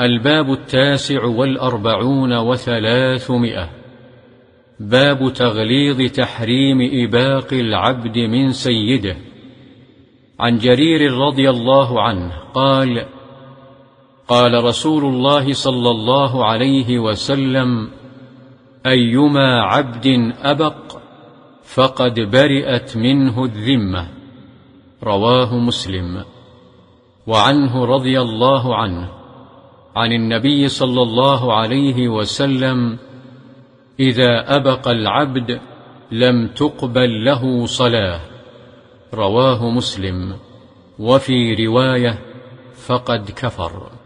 الباب التاسع والأربعون وثلاثمائة. باب تغليظ تحريم إباق العبد من سيده. عن جرير رضي الله عنه قال قال رسول الله صلى الله عليه وسلم أيما عبد أبق فقد برئت منه الذمة. رواه مسلم. وعنه رضي الله عنه عن النبي صلى الله عليه وسلم إذا أبق العبد لم تقبل له صلاة. رواه مسلم. وفي رواية فقد كفر.